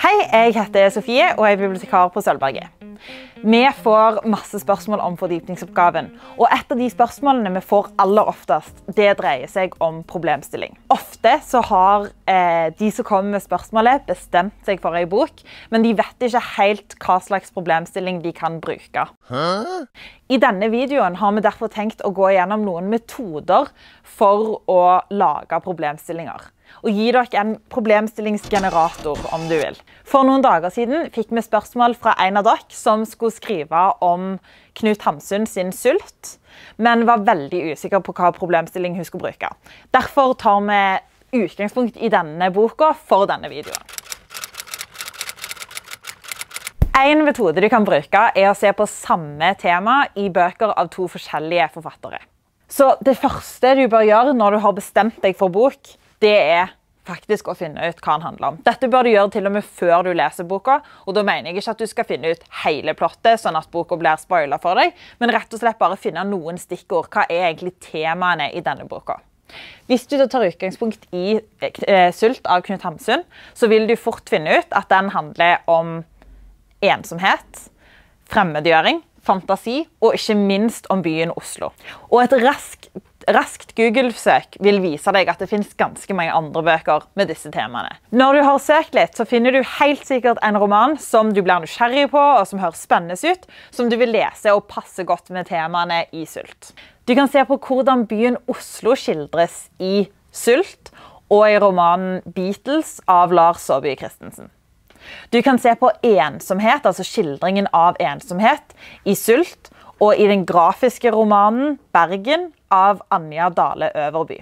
Hei, jeg heter Sofie og er bibliotekar på Sølvberget. Vi får masse spørsmål om fordypningsoppgaven. og Et av de spørsmålene vi får aller oftest, det dreier seg om problemstilling. Ofte så har eh, de som kommer med spørsmålet, bestemt seg for ei bok, men de vet ikke helt hva slags problemstilling de kan bruke. Hæ? I denne videoen har vi derfor tenkt å gå gjennom noen metoder for å lage problemstillinger og gi dere en problemstillingsgenerator, om du vil. For noen dager siden fikk vi spørsmål fra en av dere som skulle skrive om Knut Hamsun sin sult, men var veldig usikker på hva problemstilling hun skulle bruke. Derfor tar vi utgangspunkt i denne boka for denne videoen. En metode du kan bruke, er å se på samme tema i bøker av to forskjellige forfattere. Så det første du bør gjøre når du har bestemt deg for bok, det er faktisk å finne ut hva den handler om. Dette bør du gjøre til og med før du leser boka. og Da mener jeg ikke at du skal finne ut hele plottet, sånn at boka blir spoila for deg, men rett og slett bare finne noen stikkord. Hva er egentlig temaene i denne boka? Hvis du tar utgangspunkt i eh, 'Sult' av Knut Hamsun, så vil du fort finne ut at den handler om ensomhet, fremmedgjøring, fantasi og ikke minst om byen Oslo. Og et raskt raskt Google-søk vil vise deg at det finnes ganske mange andre bøker med disse temaene. Når du har søkt litt, så finner du helt sikkert en roman som du blir nysgjerrig på, og som høres spennende ut, som du vil lese og passe godt med temaene i Sult. Du kan se på hvordan byen Oslo skildres i Sult og i romanen Beatles av Lars Saabye Christensen. Du kan se på ensomhet, altså skildringen av ensomhet, i Sult og i den grafiske romanen Bergen av Anja Dale Øverby.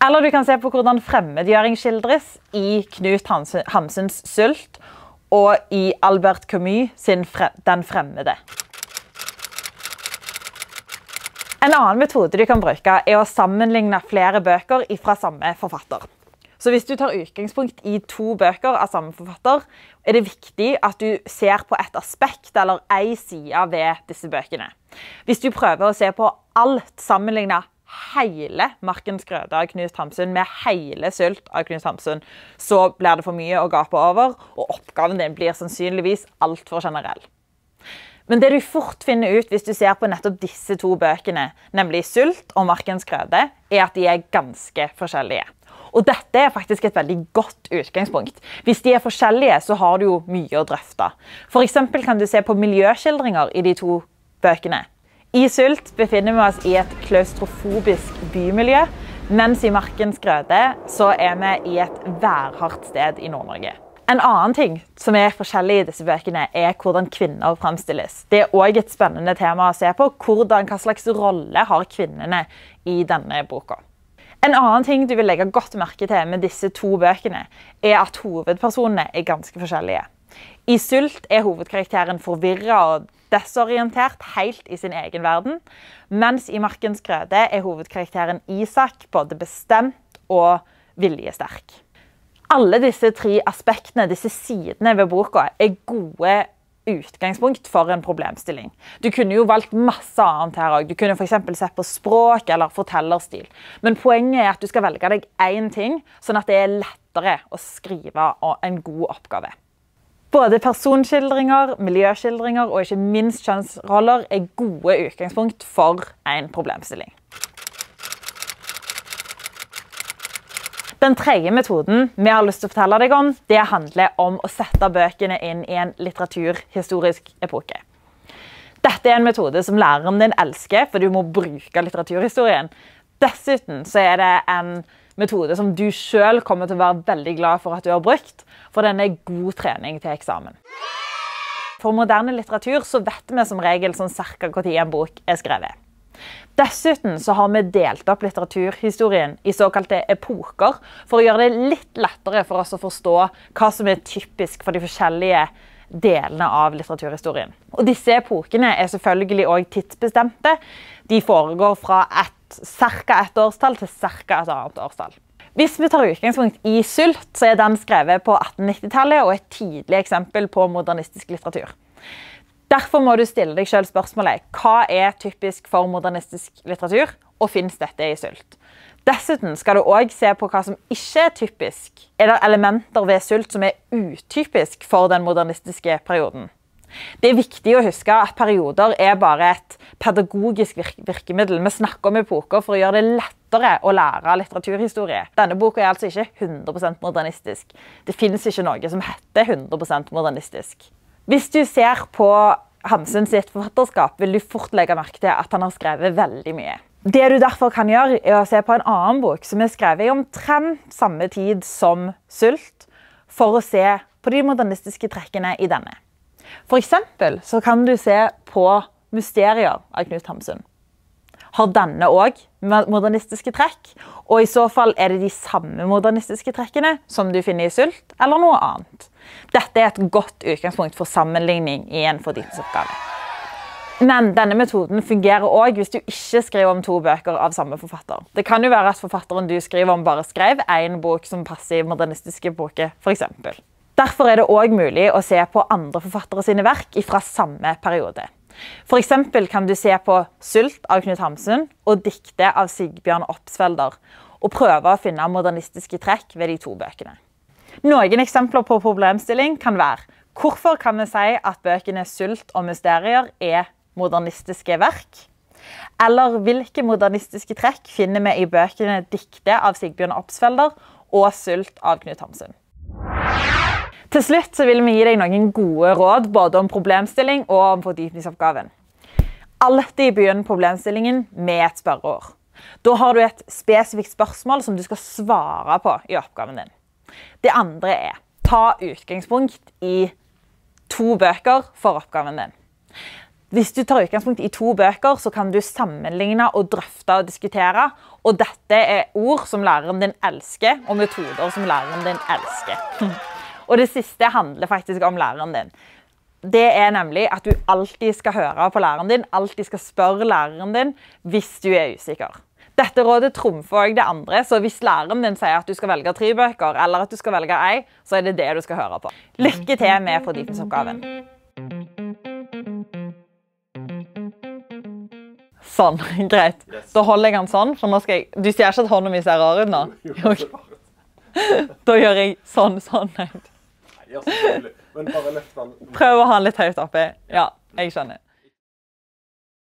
Eller du kan se på hvordan fremmedgjøring skildres i Knut Hamsuns Sult og i Albert Camus sin Den fremmede. En annen metode du kan bruke, er å sammenligne flere bøker fra samme forfatter. Så hvis du tar utgangspunkt i to bøker av samme forfatter, er det viktig at du ser på et aspekt eller ei side ved disse bøkene. Hvis du prøver å se på alt sammenligna hele Markens grøde av Knut Hamsun med hele Sylt av Knut Hamsun, så blir det for mye å gape over, og oppgaven din blir sannsynligvis altfor generell. Men det du fort finner ut hvis du ser på nettopp disse to bøkene, nemlig Sult og Markens grøde, er at de er ganske forskjellige. Og dette er faktisk et veldig godt utgangspunkt. Hvis de er forskjellige, så har du jo mye å drøfte. F.eks. kan du se på miljøskildringer i de to bøkene. I Sult befinner vi oss i et klaustrofobisk bymiljø, mens i Markens grøde så er vi i et værhardt sted i Nord-Norge. En annen ting som er forskjellig i disse bøkene, er hvordan kvinner fremstilles. Det er òg et spennende tema å se på. Hvordan, hva slags rolle har kvinnene i denne boka? En annen ting du vil legge godt merke til med disse to bøkene, er at hovedpersonene er ganske forskjellige. I Sult er hovedkarakteren forvirra og desorientert helt i sin egen verden, mens i Markens grøde er hovedkarakteren Isak både bestemt og viljesterk. Alle disse tre aspektene, disse sidene ved boka, er gode utgangspunkt for en problemstilling. Du kunne jo valgt masse annet her òg. Du kunne f.eks. sett på språk eller fortellerstil. Men poenget er at du skal velge deg én ting, sånn at det er lettere å skrive en god oppgave. Både personskildringer, miljøskildringer og ikke minst kjønnsroller er gode utgangspunkt for en problemstilling. Den tredje metoden vi har lyst til å fortelle deg om, det handler om å sette bøkene inn i en litteraturhistorisk epoke. Dette er en metode som læreren din elsker, for du må bruke litteraturhistorien. Dessuten er det en metode som du sjøl kommer til å være veldig glad for at du har brukt, for den er god trening til eksamen. For moderne litteratur så vet vi som regel sånn cirka når en bok er skrevet. Dessuten så har vi delt opp litteraturhistorien i såkalte epoker for å gjøre det litt lettere for oss å forstå hva som er typisk for de forskjellige delene av litteraturhistorien. Og Disse epokene er selvfølgelig òg tidsbestemte. De foregår fra et, ca. ett årstall til ca. et annet årstall. Hvis vi tar utgangspunkt i Sult, så er den skrevet på 1890-tallet og et tidlig eksempel på modernistisk litteratur. Derfor må du stille deg selv spørsmålet hva er typisk for modernistisk litteratur, og fins dette i Sult? Dessuten skal du òg se på hva som ikke er typisk. Er det elementer ved sult som er utypisk for den modernistiske perioden? Det er viktig å huske at perioder er bare et pedagogisk virkemiddel. Vi snakker om epoker for å gjøre det lettere å lære litteraturhistorie. Denne boka er altså ikke 100% modernistisk. Det finnes ikke noe som heter 100% modernistisk. Hvis du ser på Hamsun sitt forfatterskap, vil du fort legge merke til at han har skrevet veldig mye. Det du derfor kan gjøre, er å se på en annen bok som er skrevet i omtrent samme tid som Sult, for å se på de modernistiske trekkene i denne. For eksempel så kan du se på Mysterier av Knut Hamsun. Har denne òg modernistiske trekk? Og i så fall er det de samme modernistiske trekkene som du finner i Sult, eller noe annet? Dette er et godt utgangspunkt for sammenligning i en fordypningsoppgave. Men denne metoden fungerer òg hvis du ikke skriver om to bøker av samme forfatter. Det kan jo være at forfatteren du skriver om, bare skrev én bok som passer i modernistiske epoke, f.eks. Derfor er det òg mulig å se på andre forfattere sine verk fra samme periode. F.eks. kan du se på 'Sult' av Knut Hamsun og 'Diktet' av Sigbjørn Opsfelder, og prøve å finne modernistiske trekk ved de to bøkene. Noen eksempler på problemstilling kan være hvorfor kan vi si at bøkene 'Sult' og 'Mysterier' er modernistiske verk? Eller hvilke modernistiske trekk finner vi i bøkene 'Dikte' av Sigbjørn Opsfelder og 'Sult' av Knut Hamsun? Til slutt vil vi gi deg noen gode råd både om problemstilling og om fordypningsoppgaven. Alltid begynn problemstillingen med et spørreord. Da har du et spesifikt spørsmål som du skal svare på i oppgaven din. Det andre er ta utgangspunkt i to bøker for oppgaven din. Hvis du tar utgangspunkt i to bøker, så kan du sammenligne og drøfte og diskutere. Og dette er ord som læreren din elsker, og metoder som læreren din elsker. Og det siste handler faktisk om læreren din. Det er nemlig at du alltid skal høre på læreren din, alltid skal spørre læreren din hvis du er usikker. Dette rådet trumfer òg det andre, så hvis læreren din sier at du skal velge tre bøker, eller at du skal velge ei, så er det det du skal høre på. Lykke til med fordypningsoppgaven. Sånn, greit. Da holder jeg den sånn. for nå skal jeg... Du sier ikke at hånda mi ser rar ut nå? Da gjør jeg sånn, sånn. Selvfølgelig. Men bare løft den. Prøv å ha den litt høyt oppe. Ja, jeg skjønner.